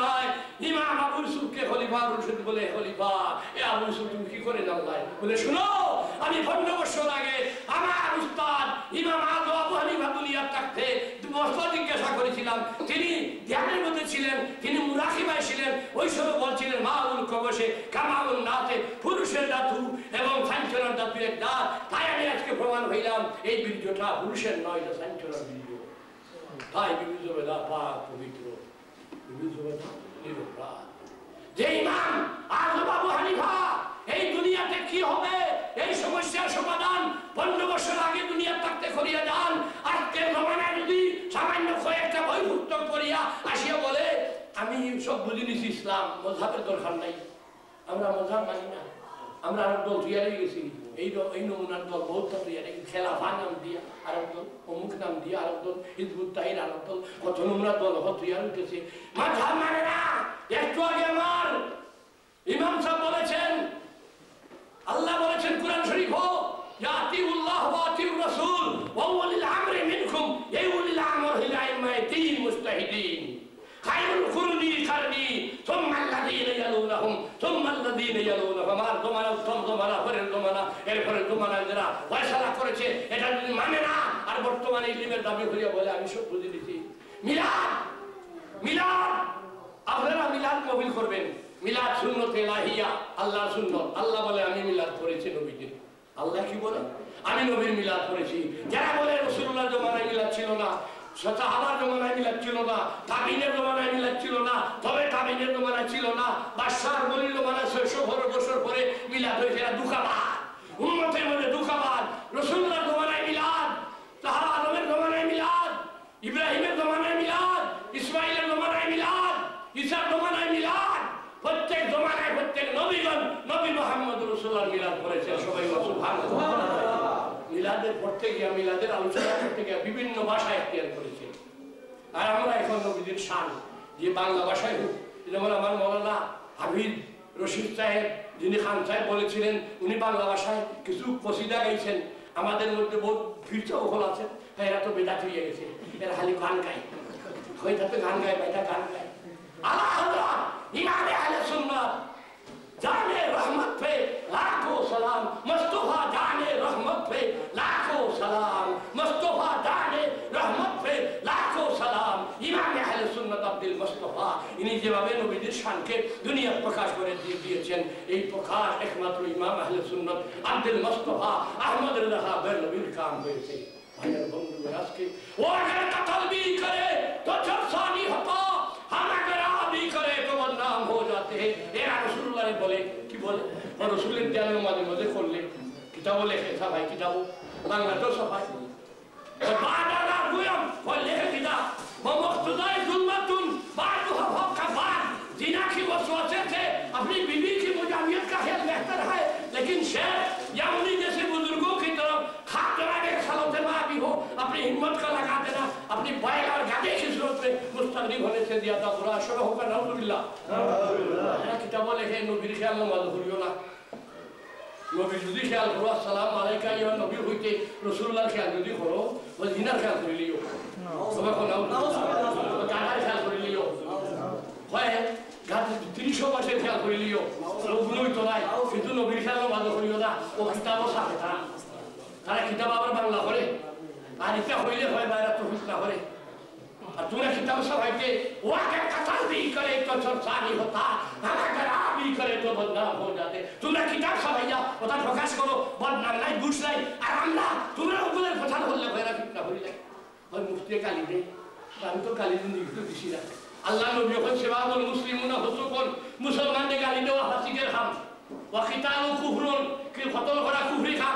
নয়। ইমাম আবু ইউসুফকে খলিফা রশিদ বলে, খলিফা, এ আবু ইউসুফ, তুমি কি করে জানলাই? বলে, শুনো, আমি পনেরো বছর আমার উস্তাদ ইমাম আজম আবু হানিফা দুনিয়ার থাকতে বছর জিজ্ঞাসা করেছিলাম। তিনি ধ্যানের মধ্যে ছিলেন, তিনি মুরাকিবায় ছিলেন ওই সময় বলছিলেন মাউল কবসে কামাউল নাথে পুরুষের দাতু এবং সাঞ্চনার দাতু এক দাঁত। তাই আমি আজকে প্রমাণ হইলাম, এই বীর্যটা পুরুষের নয়, এটা সাঞ্চনার বীর্য। তাই বিবিধ বেদা পাক পবিত্র। যে ইমাম আজম আবু হানিফা, এই দুনিয়াতে কি হবে? এই সমস্যার সমাধান পনেরো বছর আগে দুনিয়া থাকতে করিয়া যান। আজকে জমানায় যদি সামান্য কয়েকটা বই পুস্তক করিয়া আসিয়া বলে, আমি সব বুঝে নিছি ইসলাম মজাবের দরকার নাই। আমরা মজাব মানি না। আমরা আর দল তৈরি গেছি। এই এই নমুনার দল বহুত তৈরি খেলাফা নাম দিয়া আর দল, অমুক নাম দিয়া আর দল, হিজবুত তাহির আর দল, কত নমুনা দল হত তৈরি উঠেছে মাঝাব মানে না, একটু আগে আমার ইমাম সাহেব বলেছেন, আল্লাহ বলেছেন, কোরআন শরীফ যদি মানে বলে আমি মিলাদ! মিলাদ! আল্লাহ আল্লাহ বলে আমি মিলাদ করেছি নবীদের আল্লাহ কি বলে? আমি নবীর মিলাদ করেছি। যারা বলে রসুল্লাহ জমানায় মিলাদ ছিল না সাহাবার জমানায় মিলাদ ছিল না, তাবিনের জমানায় মিলাদ ছিল না, তবে তাবিনের জমানায় ছিল না বাদশাহ বলির জমানায় ছয়শো বারো বছর পরে মিলাদ হয়েছে দুঃখাবাদ। উন্নতের মধ্যে দুঃখাবাদ। রসুল্লাহ জমানায় মিলাদ। তাহার আলমের জমানায় মিলাদ ইব্রাহিমের জমানায় মিলাদ ইসমাইলের জমানায় মিলাদ ঈসার জমানায় মিলাদ প্রত্যেক জমানায় প্রত্যেক নবীগণ নবী রসুল্লাহ মিলাদ করেছেন সবাই মিলাদের পড়তে গিয়া মিলাদের আলোচনা করতে গিয়া বিভিন্ন ভাষায় এখতিয়ার করেছে। আর আমরা এখন নবীদের শান, যে বাংলা ভাষায় হোক। যেমন আমার মৌলানা হাবিব রশিদ সাহেব, যিনি খান সাহেব বলেছিলেন, উনি বাংলা ভাষায় কিছু কসিদা গাইছেন। আমাদের মধ্যে বহুত ফিরচা ওখল আছেন হ্যাঁ এরা তো বেদা হয়ে গেছে। এরা খালি গান গায়। হয়ে তো গান গায় বেটা গান গায়। আল্লাহ ইমামে আহলে সুন্নাত। जाने रहमत पे लाखों सलाम मुस्तफा जाने रहमत पे लाखों सलाम मुस्तफा जाने रहमत पे लाखों सलाम ইমাম আহলে সুন্নাত আব্দুল মুস্তাফা ইনি যেভাবে নবীদের শানকে দুনিয়া প্রকাশ করে দিয়ে দিয়েছেন এই প্রকাশ একমাত্র ইমাম আহলে সুন্নাত আব্দুল মুস্তাফা আহমদ রাহা বেরলবির কাম হয়েছে ভাইয়ের বন্ধু আজকে ও अगर कत्ल भी करे तो जब ما رسول الجنة ما دي مزيد خلي كتابه لك إسافة كتابه ما نتو صفة وبعد رابويم خليه كتاب ومقتضاء ظلمة بعدها فوق بعد زنا की वसवासे से अपनी बीवी की मुजामियत का ख्याल बेहतर है लेकिन शेर या उन्हीं जैसे बुज़ुर्गों की तरफ़ खाक करा के खलोते भी हो अपनी हिम्मत का लगा दे अपनी बैल और गाड़े की सूरत में मुस्तकबिल होने से दिया था बुरा शुरू होकर नौजुबिल्ला किताबों लिखे नबीर ख्याल नमाज करियो ना নবী যদি খেয়াল করো আসসালাম আলাইকা ইয়া নবী হইতে রসুল্লাহ খেয়াল যদি করো ও জিনার খেয়াল করে লিও সবাই কোন গাড়ার খেয়াল করে লিও হয় গাছ তিরিশো মাসের খেয়াল করে লিও ওগুলোই তো নাই কিন্তু নবীর খেয়াল ভালো করিও না ও কিতাবও সাথে তারা তারা কিতাব আবার বাংলা করে আর এটা হইলে হয় বাইরা তো না করে और तूने किताब सभाई के वाके कतल भी करे तो चर्चा नहीं होता हम अगर आ भी करे तो बदनाम हो जाते तूने किताब सभाइया ওটা প্রকাশ করো বদনাম নাই ঘুষ নাই আর আমরা তোমরা ওগুলোর প্রচার করলে ভয়রা ফিটনা হইলে ওই মুফতি গালি দে আমি তো গালি দিন দিতে দিছি না আল্লাহ নবী যখন সেবাবুল মুসলিমুনা হুসুকুন মুসলমানদের গালি দেওয়া ফাসিকের খাম ওয়াকিতালু কুফরুন কি ফতল করা কুফরি খাম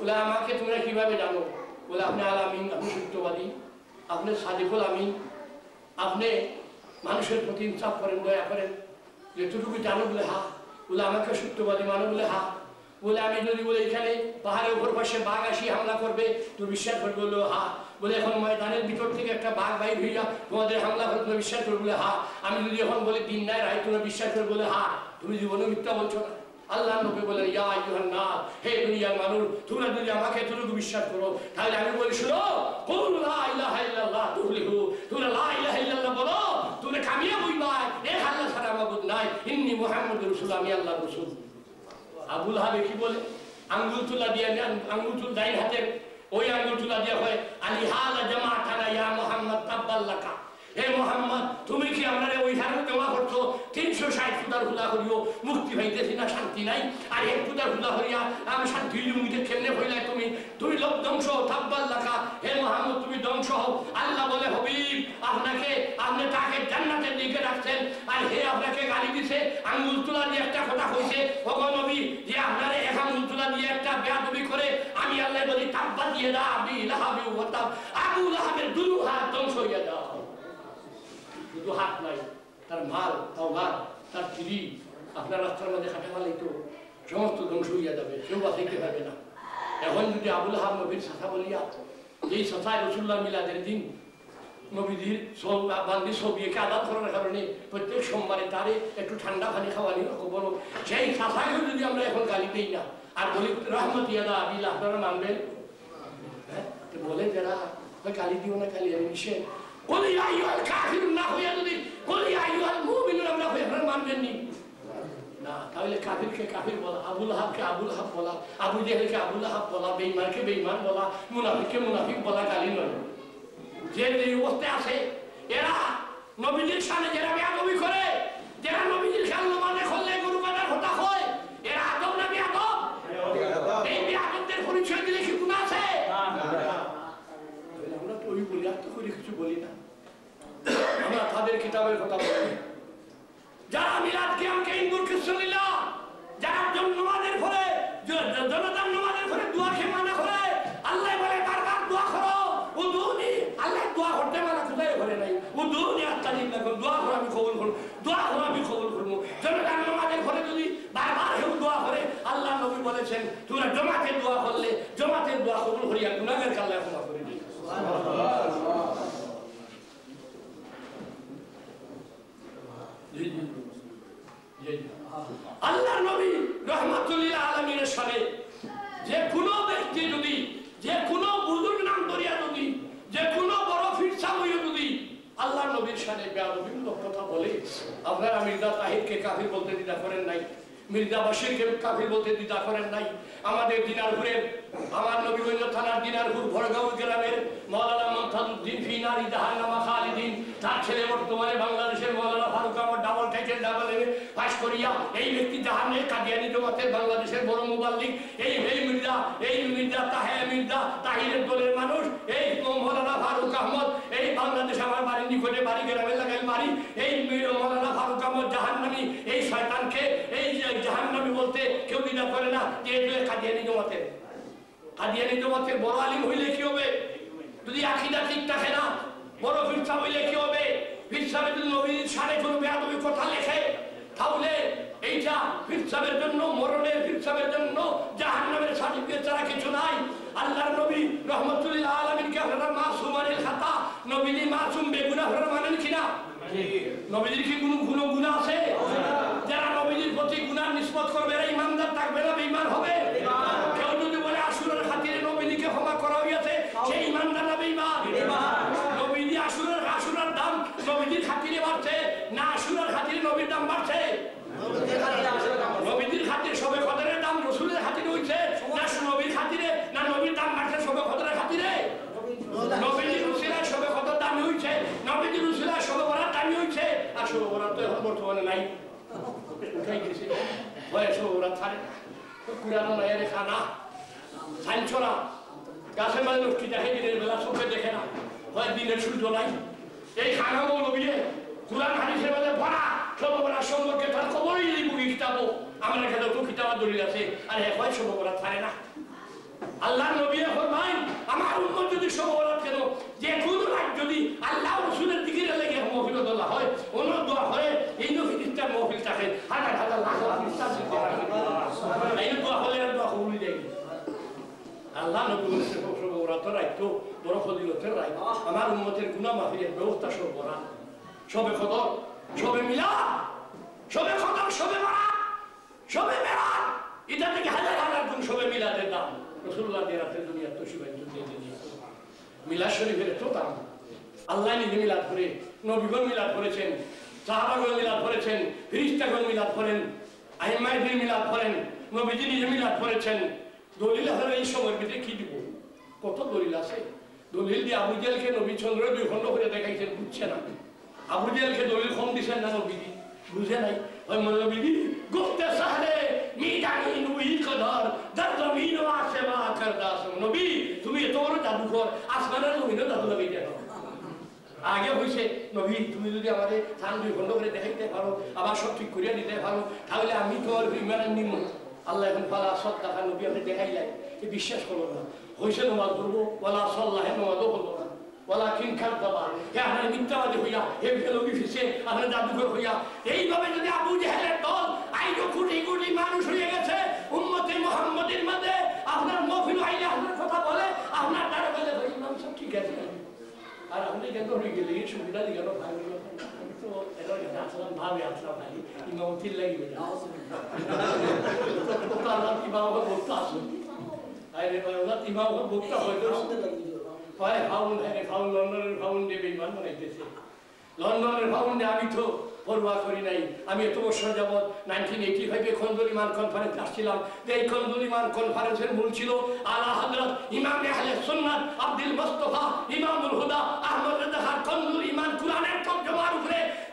বলে, আমাকে তোমরা কীভাবে জানো? বলে, আপনি আলামিন আপনি সত্যবাদী, আপনি সাদিকুল আমিন, আপনি মানুষের প্রতি ইনসাফ করেন, দয়া করেন। যেটুকু জানো বলে, হা। বলে, আমাকে সত্যবাদী মানো বলে, হা। বলে, আমি যদি বলে, এখানে পাহাড়ের উপর পাশে বাঘ আসি, হামলা করবে, তুমি বিশ্বাস করবে? বলে, হা। বলে, এখন ময়দানের ভিতর থেকে একটা বাঘ বাইর হইয়া তোমাদের হামলা করে, তুমি বিশ্বাস করবে? বলে, হা। আমি যদি এখন বলে, দিন নাই, রায়, তুমি বিশ্বাস করবে? বলে, হা। তুমি জীবনে মিথ্যা বলছো না। আল্লাহ নবী বলেন, ইয়া আইয়ুহান হে দুনিয়ার মানুষ, তোমরা যদি আমাকে এতটুকু বিশ্বাস করো, তাহলে আমি বলি, শুনো, কুল লা ইলাহা ইল্লাল্লাহ তোমরা লা ইলাহা ইল্লাল্লাহ বলো, তোমরা এ আল্লাহ ছাড়া মাবুদ নাই, ইন্নী মুহাম্মাদুর রাসূল আমি আল্লাহর রাসূল। আবুল হাবে কি বলে? আঙ্গুল তুলা দিয়ে আঙ্গুল তুল ডাইন হাতের ওই আঙ্গুল তুলা দিয়ে হয় আলি হালা জামাতানা ইয়া মুহাম্মদ তাব্বাল্লাকা হে মোহাম্মদ, তুমি কি আমরা ওই হারে দেওয়া করছ? তিনশো ষাট ফুটার হুলা করিও, মুক্তি পাইতেছি না, শান্তি নাই। আর এক ফুটার হুলা করিয়া আমি শান্তি মুখে কেমনে হইলাই তুমি? তুমি লোক ধ্বংস থাব্বাল লেখা হে মোহাম্মদ, তুমি ধ্বংস হও। আল্লাহ বলে, হবিব, আপনাকে, আপনি তাকে জান্নাতের দিকে রাখছেন। আর হে আপনাকে গালি দিছে, আঙ্গুল তুলা দিয়ে একটা কথা কইছে ভগবান নবী, যে আপনারে এক আঙ্গুল তুলা দিয়ে একটা বেয়াদবি করে, আমি আল্লাহ বলি, তাব্বা দিয়ে দা আবি লাহাবি ওয়াতাব আবু লাহাবের দুরু হাত ধ্বংস হইয়া দাও শুধু হাত নাই, তার মাল তাওলাদ তার স্ত্রী আপনার রাস্তার মধ্যে খাটে মালাই তো সমস্ত ধ্বংস হইয়া যাবে, কেউ বাঁচাইতে পারবে না। এখন যদি আবুল হাব নবীর সাথা বলিয়া এই সাথায় রসুল্লাহ মিলাদের দিন নবীজির সব বান্দি সবিয়েকে আলাদ করার কারণে প্রত্যেক সোমবারে তারে একটু ঠান্ডা পানি খাওয়ানি বলো, সেই সাথাকে যদি আমরা এখন গালি দিই না, আর বলি, রহমত ইয়াদা আবিল, আপনারা মানবেন? হ্যাঁ বলে যারা গালি দিও না গালি আমি নিষেধ। কলি আইয়াল না হইয়া যদি কলি আইয়াল আমরা হয়ে হ্যাঁ আপনারা বলা আবুল হাবকে আবুল হাব বলা আবু জেহেলকে আবুল হাব বলা বেইমানকে বেইমান বলা মুনাফিককে মুনাফিক বলা যে এই অবস্থায় আছে এরা নবীজির সামনে যারা বেয়াদবি করে যারা নবীজির সামনে মানে খললে গরু বানার হয় এরা আদব না বেয়াদব? এই বেয়াদবদের পরিচয় দিলে কি আছে? আমরা তো ওই বলি আর তো করে কিছু বলি না। আমরা তাদের কিতাবের কথা বলি। যারা মিলাদ কিয়ামকে ইন্দুর কৃষ্ণলীলা যারা জন্মবাদের ফলে জনতার নমাজের ফলে দোয়া খেয়ে মানা করে, আল্লাহ বলে, বারবার দোয়া করো। ও দুনি আল্লাহ দোয়া করতে মানা কোথায় করে নাই? ও দুনি আত্মা দিন দেখুন দোয়া করো আমি কবুল করব দোয়া করো আমি কবুল করব জনতার নমাজের ফলে যদি বারবার কেউ দোয়া করে, আল্লাহ নবী বলেছেন, তোমরা জমাতে দোয়া করলে, জমাতে দোয়া কবুল করিয়া গুনাগের কাল্লাহ ক্ষমা করে দিই আল্লাহ নবী রহমাতুল্লাহ আলমীর সাথে যে কোনো ব্যক্তি যদি, যে কোনো বুজুর নাম করিয়া যদি, যে কোনো বড় ফিরসা হইয়া যদি আল্লাহ নবীর সাথে বেয়াদবিমূলক কথা বলে, আপনারা মির্জা তাহিরকে কাফির বলতে দিদা করেন নাই। মির্জা বাসিরকে কাফির বলতে দ্বিধা করেন নাই। আমাদের দিনারপুরের আমার নবীগঞ্জ থানার দিনারপুর ভরগাঁও গ্রামের মৌলানা মমতাজউদ্দিন ফিনারি জাহান্নামা খালিদিন, তার ছেলে বর্তমানে বাংলাদেশের মৌলানা ফারুক আমার ডাবল টাইটেল, ডাবল এনে পাশ করিয়া এই ব্যক্তি জাহানে কাদিয়ানি জমাতের বাংলাদেশের বড় মুবাল্লিক। এই এই মির্জা এই মির্জা, তাহে মির্জা, তাহিরের দলের মানুষ, এই মৌলানা ফারুক আহমদ এই বাংলাদেশ আমার বাড়ি নিকটে বাড়ি বাড়ি, এই মৌলানা ফারুক আহমদ এই শয়তানকে, এই বলতে কেউ করে না, যে কাদিয়ানি কাদিয়ানি বড় আলিম হইলে কি হবে? যদি আকিদা ঠিক থাকে না, বড় ফিরসা হইলে কি হবে? সাড়ে কোনো বেয়াদবি কথা লেখে, তাহলে এইটা ফিরসাবের জন্য, মরণের ফিরসাবের জন্য, জাহান্নামের সার্টিফিকেট ছাড়া কিছু নাই। আল্লাহর নবী রহমতুল্লাহ আলমিনকে আপনারা খাতা নবীজি মাস মাসুম বেগুনা মানেন কিনা? নবীজির কি কোনো কোনো গুণা আছে? যারা নবীজির প্রতি গুনার নিষ্পত করবে, এরা ইমানদার থাকবে না, বেঈমান হবে। কেউ যদি বলে আসুরের খাতিরে নবীজিকে ক্ষমা করা হইয়াছে ইমানদার না নবীজি আসুরের আসুরের দাম নবীজির খাতিরে বাড়ছে, না আসুরের খাতিরে নবীর দাম বাড়ছে? নবীজির খাতিরে সবে কদরের দাম রসুলের খাতিরে হইছে, না নবীর খাতিরে, না নবীর দাম বাড়ছে সবে কদরের খাতিরে? নবীজির উসিলায় সবে কদর দামি হইছে নবীজির উসিলায় সবে বরাত দামি সবে বরাত তো এখন বর্তমানে নাই উঠাই গেছে সবে বরাত ছাড়ে কুড়ানো নাই রে খানা সাইনছ না গাছের মাঝে লক্ষ্মী দেখে দিনের বেলা চোখে দেখে না হয় দিনের সূর্য নাই এই খানা মৌলবিয়ে কুরআন হাদিসের মধ্যে ভরা সর্বরা সম্পর্কে তার খবরই এই বুকি কিতাব আমার এখানে তো কিতাব দলিল আছে আর হয় সর্বরা ছাড়ে না আল্লাহ নবী ফরমাইন, আমার উম্মত যদি সবরাত কেন যে কোন রাত যদি আল্লাহ রসুলের দিকে লেগে মহফিল দোলা হয় অন্য দোয়া হয় এই নবী ইস্তার মহফিল থাকে হাজার হাজার লাখ লাখ সিদ্ধ এই দোয়া হলে আর দোয়া দেয় আল্লাহ নবী রাখতো বড় ফজিলতের আমার উম্মতের ব্যবস্থা সবে খদর সবে মিলা সবে খদর সবে মারা সবে মেরাজ। এটা থেকে হাজার হাজার গুণ সবে মিলাদের দাম। রসুল্লাহ দিয়ে রাতের দুনিয়া তো শিবাই দিয়ে দিয়ে মিলাদ শরীফের এত দাম আল্লাহ নিজে মিলাদ করে, নবীগণ মিলাদ করেছেন, সাহাবাগণ মিলাদ করেছেন ফিরিস্তাগণ মিলাদ করেন আহিমাইদের মিলাদ করেন, নবীজি নিজে মিলাদ করেছেন। দলিল আপনারা এই সময়ের ভিতরে কি দিব? কত দলিল আছে? দলিল দিয়ে আবু জেলকে নবী চন্দ্র দুই খণ্ড করে দেখাইছেন, বুঝছে না? আবু জেলকে দলিল কম দিছেন না নবীজি? বুঝে নাই? ওই নবীজি, গুপ্তে সাহরে নুই কদর দর জমিন ও আসেবা করদাস নবী তুমি যদি আমাদের স্থান দুই খণ্ড করে দেখাইতে পারো আবার সব ঠিক করিয়া দিতে পারো তাহলে আমি ইমান নিম আল্লাহ এখন পালা সব দেখা নবী আপনি দেখাই যায় এ বিশ্বাস করো না। হয়েছে নমাজ পড়ব বলা সল্লাহে নমাজও করব না বলা কিন খাল দাবা হে আপনার মিথ্যাবাদী হইয়া হে ফেলবি ফিসে আপনার জাদুঘর হইয়া এইভাবে যদি আবু জেহেলের দল আইনো কোটি কোটি মানুষ হয়ে গেছে উম্মতে মোহাম্মদের মধ্যে আপনার মফিল আইলে আপনার কথা বলে আপনার দ্বারা বলে ভাই ইমাম সব ঠিক আছে আর আপনি কেন হয়ে গেলে এই সুবিধা দিয়ে গেল ভাই তো এটা আসলাম ভাবে আসলাম ভাই ইমামতির লাগিবে না তো আল্লাহ ইমামকে আসুন আরে ওরা ইমামকে হয়তো হয় ফাউন্ড হ্যাঁ ফাউন্ড লন্ডনের ফাউন্ডে বেইমান বানাইতেছে। লন্ডনের ফাউন্ডে আমি তো পড়ুয়া করি নাই। আমি এত বছর যাবৎ নাইনটিন এইটি ফাইভে খন্দলিমান কনফারেন্স আসছিলাম। যে এই খন্দলিমান কনফারেন্সের মূল ছিল আলা হজরত ইমাম আহলে সুন্নাত আব্দুল মোস্তফা ইমামুল হুদা আহমদ রেজা খান খন্দুল ইমান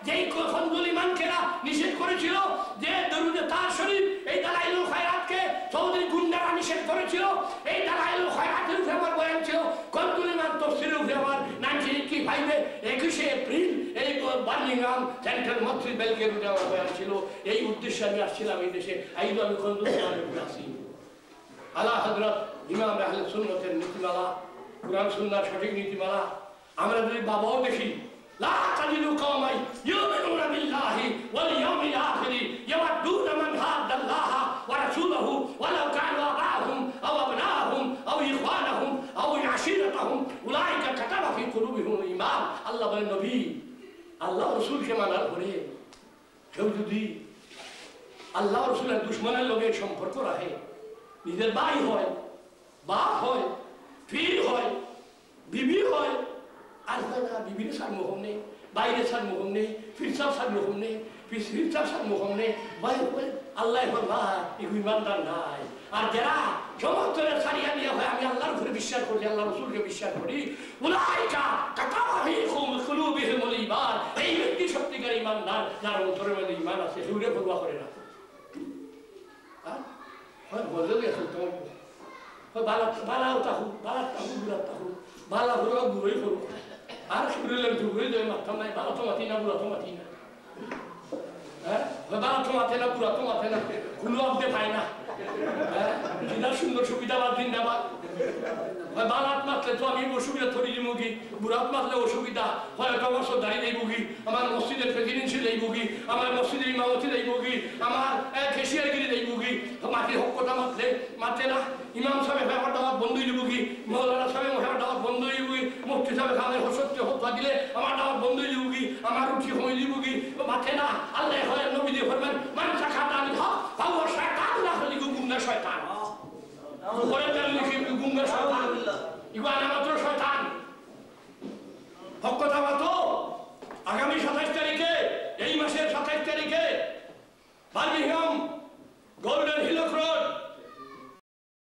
যেই খন্দুল ইমানকেরা নিষেধ করেছিল, যে দরুদে তার শরীফ, এই দালাইলুল খায়রাতকে চৌধুরী গুন্ডারা নিষেধ করেছিল, এই দালাইলুল খায়রাতের উপরে আমার বয়ান ছিল খন্দুল ইমান তফসিরের উপরে আমার নাইনটিন এইটি ফাইভে, একুশে এপ্রিল, এই বার্মিংহাম সেন্ট্রাল মসজিদ বেলগের উপরে আমার বয়ান ছিল, এই উদ্দেশ্যে আমি আসছিলাম এই দেশে, এই আমি খন্দুল ইমানের উপরে আসি। আলা হজরত ইমাম আহলে সুন্নতের নীতিমালা, কোরআন সুন্নার সঠিক নীতিমালা, আমরা যদি বাবাও দেখি لا تجد قوما يؤمنون بالله واليوم الآخر يودون من حاد الله ورسوله ولو كانوا آباءهم أو أبناءهم أو إخوانهم أو عشيرتهم أولئك كتب في قلوبهم الإيمان الله بل النبي الله رسول كما نقول কেউ যদি আল্লাহ রসুলের দুশ্মনের লোকের সম্পর্ক রাখে নিজের ভাই হয় বাপ হয় পীর হয় বিবি হয় বাইরে সার মোহম নেই ফিরসার সার মোহম নেই ফিরসার সার মোহম নেই ভাই হয় আল্লাহ ভাই এগুলো ইমানদার নাই। আর যারা সমস্তরের সারিয়া নিয়ে হয়, আমি আল্লাহর উপরে বিশ্বাস করি, আল্লাহ রসুলকে বিশ্বাস করি। উলাইকা কাতাবাহি কুলুবিহিমুল ঈমান। এই ব্যক্তি সত্যিকার ইমানদার, যার অন্তরের মধ্যে ইমান আছে সেগুলো পরোয়া করে না। হ্যাঁ বলে গেছে তোমার হয়, বালা বালাও তাহু, বালা তাহু, বুড়া তাহু, বালা বুড়া বুড়োই করুক। আর শুরুলেন ঢুকুই দেয় মাথা নাই বালা তো মাতি না বুড়া তো মাতি না হ্যাঁ? হয় বালা তো মাথে না। বুড়া তো মাথে হ্যাঁ হয় বালাত মাতলে তো আমি অসুবিধা থরি মুগি বুড়াত মাতলে অসুবিধা হয় একটা বছর দাঁড়িয়ে দেই বুগি আমার মসজিদের প্রেসিডেন্সি দেই বুগি আমার মসজিদের ইমামতি দেই বুগি আমার খেসিয়ারগিরি দেই বুগি মাটির হকটা মাতলে মাতে না ইমাম সাহেব হেবার দাওয়াত বন্ধ হয়ে বুগি মৌলানা সাহেব হেবার দাওয়াত বন্ধ হয়ে বুগি মুফতি সাহেব খামের হসত্য হত্যা দিলে আমার দাওয়াত আমার উঠি হইলি বুগি মাথে না আল্লাহ হয় নবী দিয়ে ফরমান মান সাকাতান হক ফাওয়া শায়তান না হলি গুঙ্গা শয়তান উপরে তেল লিখি গুঙ্গে শয়তান ইগো আনামাত্র শয়তান। হক কথা মতো আগামী সাতাশ তারিখে, এই মাসের সাতাশ তারিখে বার্মিংহাম গোল্ডেন হিলক রোড